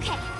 Okay.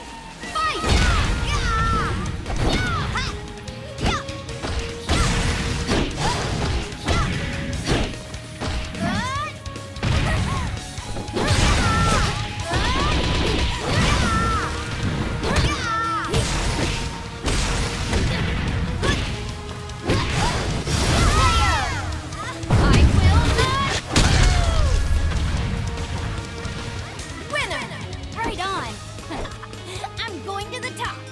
I'm going to the top.